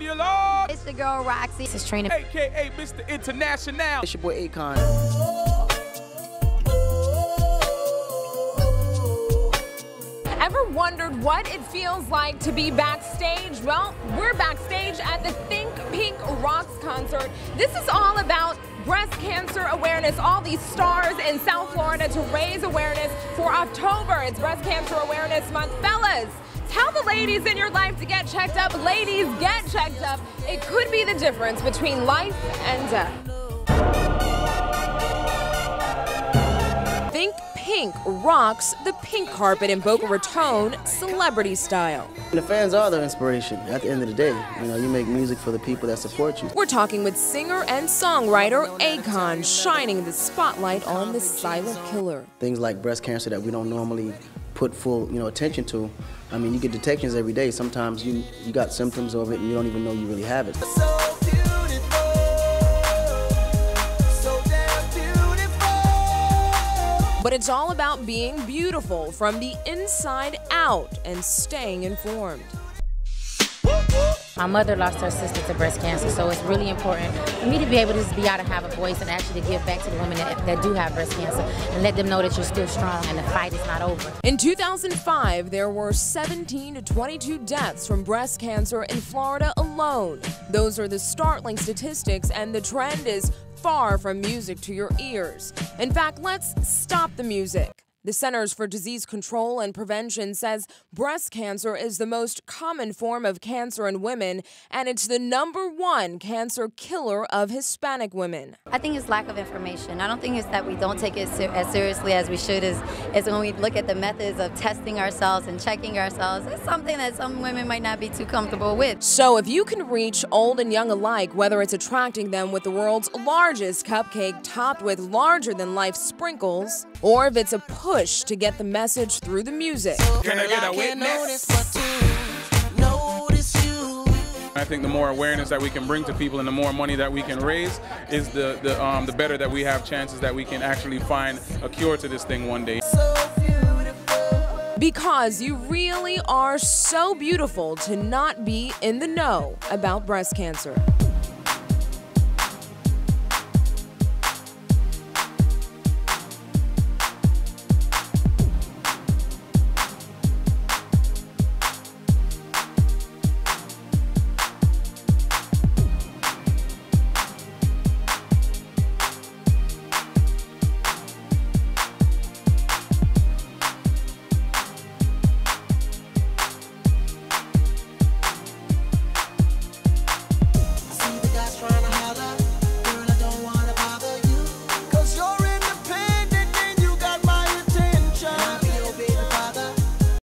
on you, Lord. It's the girl Rocsi. This is Trina. AKA Mr. International. It's your boy Akon. Ever wondered what it feels like to be backstage? Well, we're backstage at the Think Pink Rocks concert. This is all about breast cancer awareness. All these stars in South Florida to raise awareness for October. It's Breast Cancer Awareness Month. Fellas, tell the ladies in your life to get checked up. Ladies, get checked up. It could be the difference between life and death. Think Pink rocks the pink carpet in Boca Raton celebrity style. The fans are their inspiration. At the end of the day, you know, you make music for the people that support you. We're talking with singer and songwriter Akon, shining the spotlight on the silent killer. Things like breast cancer that we don't normally put full, you know, attention to. I mean, you get detections every day. Sometimes you you got symptoms of it and you don't even know you really have it. But it's all about being beautiful from the inside out and staying informed. My mother lost her sister to breast cancer, so it's really important for me to be able to be out and have a voice and actually to give back to the women that, that do have breast cancer and let them know that you're still strong and the fight is not over. In 2005, there were 17 to 22 deaths from breast cancer in Florida alone. Those are the startling statistics, and the trend is far from music to your ears. In fact, let's stop the music. The Centers for Disease Control and Prevention says breast cancer is the most common form of cancer in women, and it's the number one cancer killer of Hispanic women. I think it's lack of information. I don't think it's that we don't take it ser- as seriously as we should. Is is when we look at the methods of testing ourselves and checking ourselves. It's something that some women might not be too comfortable with. So, if you can reach old and young alike, whether it's attracting them with the world's largest cupcake topped with larger than life sprinkles, or if it's a push to get the message through the music. Can I get a witness? I think the more awareness that we can bring to people and the more money that we can raise is the the, um, the better that we have chances that we can actually find a cure to this thing one day. Because you really are so beautiful to not be in the know about breast cancer.